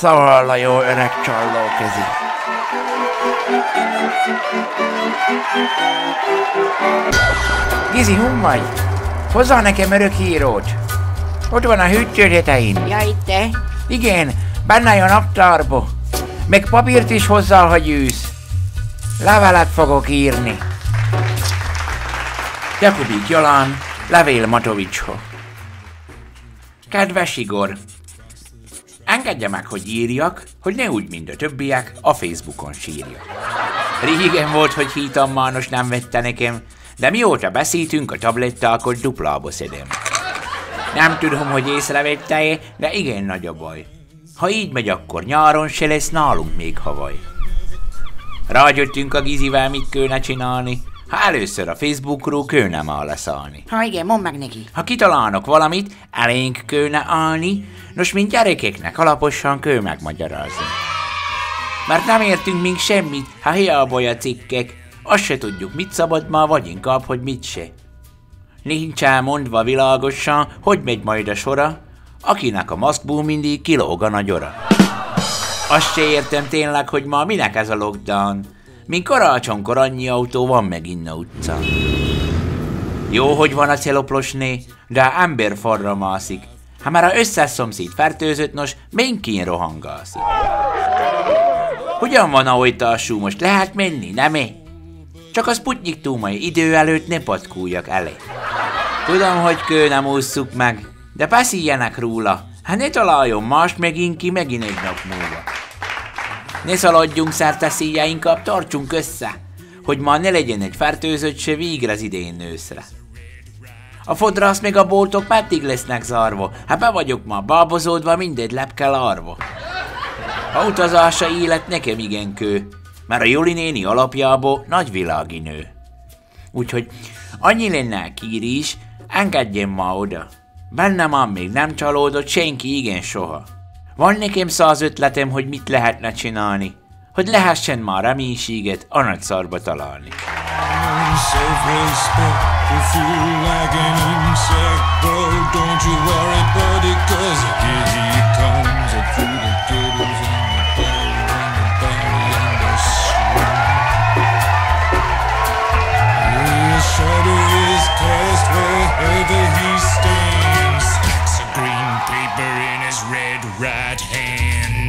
Szóval a jó öreg csalló kezi. Gizi, hon vagy? Hozzá nekem örökhírót. Ott van a hűtőtetein. Ja, itt te? Igen, benne a naptárba. Meg papírt is hozzá, ha gyűsz. Levelet fogok írni. Jakubik Jolán, levél Matovicsho. Kedves Igor, engedje meg, hogy írjak, hogy ne úgy, mint a többiek, a Facebookon sírjak. Régen volt, hogy hítam Mános nem vette nekem, de mióta beszéltünk a tabletta, akkor duplába szedem. Nem tudom, hogy észrevette-e, de igen nagy a baj. Ha így megy, akkor nyáron se lesz nálunk még havaj. Rágyöttünk a Gizivel, mit kéne csinálni, ha először a Facebookról kéne már leszállni. Ha igen, mondd meg neki. Ha kitalálnak valamit, elénk kéne állni, nos, mint gyerekeknek alaposan kő megmagyarázni. Mert nem értünk még semmit, ha hiába a cikkek, azt se tudjuk, mit szabad ma, vagy inkább, hogy mit se. Nincs elmondva világosan, hogy megy majd a sora, akinek a maszkból mindig kilóg a nagyora. Azt se értem tényleg, hogy ma minek ez a lockdown, mint karácsonykor annyi autó van megint a utcán. Jó, hogy van a celoplosné, de ember farra mászik. Ha már a összes szomszéd fertőzött, nos, minkin rohangászik. Hogyan van a hojtású most? Lehet menni, nem -e? Csak a Sputnik túmai idő előtt ne patkuljak elé. Tudom, hogy kő nem ússzuk meg, de beszéljenek róla. Hát ne találjon más megint ki megint egy nap múlva. Ne szaladjunk szerte szíjainkat, tartsunk össze, hogy ma ne legyen egy fertőzött se végre az idén nőszre. A fodrász meg a boltok meddig lesznek zárva? Hát be vagyok ma bábozódva, mindegy lepkel arva. A utazása élet nekem igen kő, mert a Joli néni alapjából nagyvilági nő. Úgyhogy annyi lenne kírís, engedjen ma oda. Bennem még nem csalódott senki igen soha. Van nekem száz ötletem, hogy mit lehetne csinálni, hogy lehessen már reménységet a nagy szarba találni. Self-respect, you feel like an insect, bro. Don't you worry, buddy, cause here right hand.